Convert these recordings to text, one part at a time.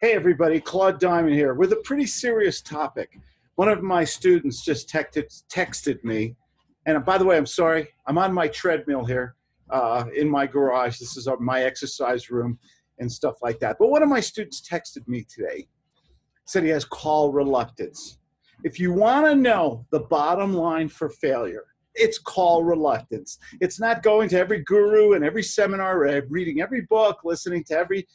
Hey, everybody, Claude Diamond here with a pretty serious topic. One of my students just texted, texted me, and by the way, I'm sorry, I'm on my treadmill here uh, in my garage. This is my exercise room and stuff like that. But one of my students texted me today, said he has call reluctance. If you want to know the bottom line for failure, it's call reluctance. It's not going to every guru and every seminar, reading every book, listening to every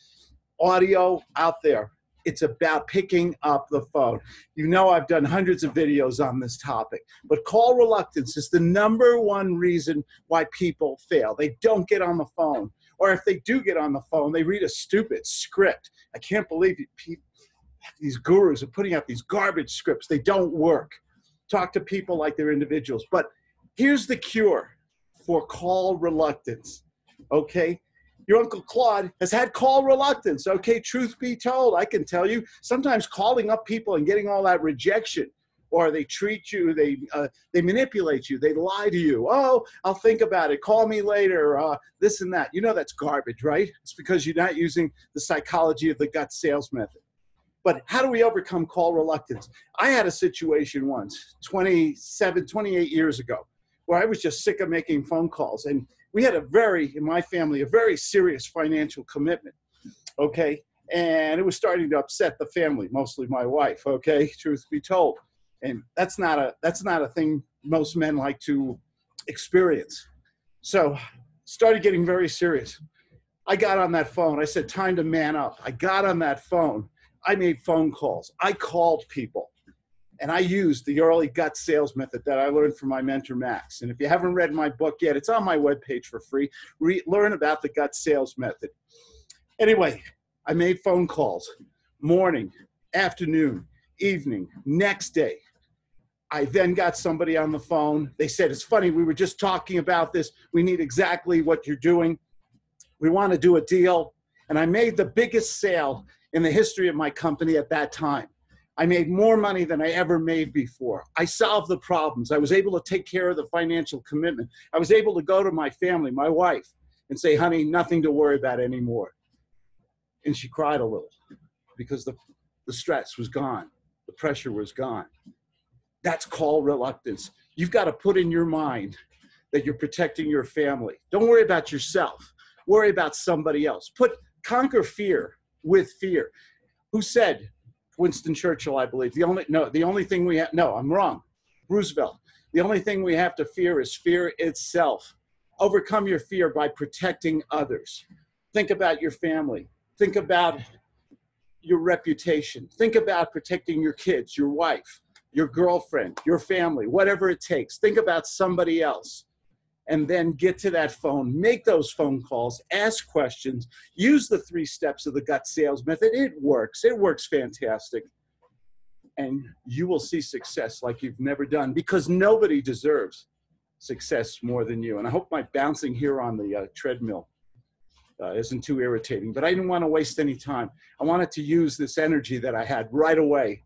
audio out there. It's about picking up the phone. You know, I've done hundreds of videos on this topic, but call reluctance is the number one reason why people fail. They don't get on the phone. Or if they do get on the phone, they read a stupid script. I can't believe these gurus are putting out these garbage scripts. They don't work. Talk to people like they're individuals. But here's the cure for call reluctance. Okay? Your Uncle Claude has had call reluctance. Okay, truth be told, I can tell you, sometimes calling up people and getting all that rejection, or they treat you, they uh, they manipulate you, they lie to you. Oh, I'll think about it. Call me later. Uh, this and that. You know that's garbage, right? It's because you're not using the psychology of the GUTS sales method. But how do we overcome call reluctance? I had a situation once, 27, 28 years ago, where I was just sick of making phone calls. And we had a very, in my family, a very serious financial commitment. Okay. And it was starting to upset the family, mostly my wife. Okay. Truth be told. And that's not a, that's not a thing most men like to experience. So started getting very serious. I got on that phone. I said, time to man up. I got on that phone. I made phone calls. I called people. And I used the early GUTS sales method that I learned from my mentor, Max. And if you haven't read my book yet, it's on my webpage for free. Re- learn about the GUTS sales method. Anyway, I made phone calls morning, afternoon, evening, next day. I then got somebody on the phone. They said, It's funny, we were just talking about this. We need exactly what you're doing. We want to do a deal. And I made the biggest sale in the history of my company at that time. I made more money than I ever made before. I solved the problems. I was able to take care of the financial commitment. I was able to go to my family, my wife, and say, honey, nothing to worry about anymore. And she cried a little because the, the stress was gone, the pressure was gone. That's called reluctance. You've got to put in your mind that you're protecting your family. Don't worry about yourself. Worry about somebody else. Put conquer fear with fear. Who said Winston Churchill, I believe. The only no, the only thing we have no, I'm wrong. Roosevelt. The only thing we have to fear is fear itself. Overcome your fear by protecting others. Think about your family. Think about your reputation. Think about protecting your kids, your wife, your girlfriend, your family, whatever it takes. Think about somebody else and then get to that phone, make those phone calls, ask questions, use the three steps of the GUTS sales method. It works, it works fantastic. And you will see success like you've never done because nobody deserves success more than you. And I hope my bouncing here on the uh, treadmill uh, isn't too irritating, but I didn't want to waste any time. I wanted to use this energy that I had right away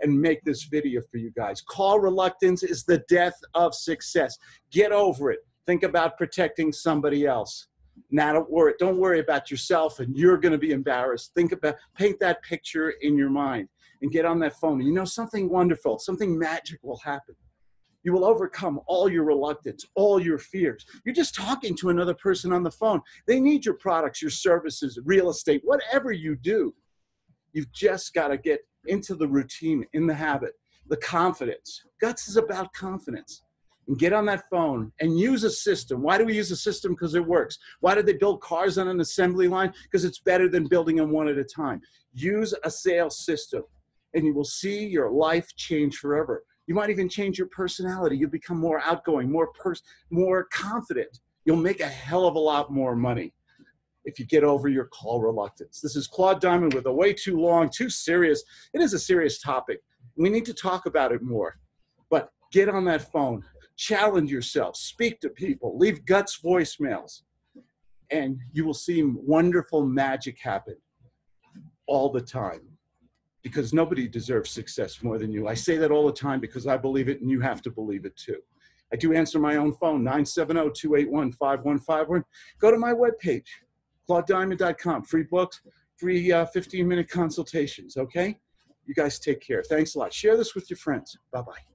and make this video for you guys. Call reluctance is the death of success. Get over it think about protecting somebody else. Now, don't worry don't worry about yourself and you're going to be embarrassed. Think about paint that picture in your mind and get on that phone. You know something wonderful something magic will happen. You will overcome all your reluctance all your fears. You're just talking to another person on the phone. They need your products your services real estate whatever you do. You've just got to get into the routine in the habit the confidence. Guts is about confidence and get on that phone and use a system. Why do we use a system? Because it works. Why did they build cars on an assembly line? Because it's better than building them one at a time. Use a sales system and you will see your life change forever. You might even change your personality. You'll become more outgoing, more pers- more confident. You'll make a hell of a lot more money if you get over your call reluctance. This is Claude Diamond with a way too long, too serious. It is a serious topic. We need to talk about it more. But get on that phone, challenge yourself, speak to people, leave guts voicemails, and you will see wonderful magic happen all the time because nobody deserves success more than you. I say that all the time because I believe it and you have to believe it too. I do answer my own phone, 970-281-5151. Go to my webpage, claudediamond.com. Free books, free uh, 15 minute consultations. Okay. You guys take care. Thanks a lot. Share this with your friends. Bye bye.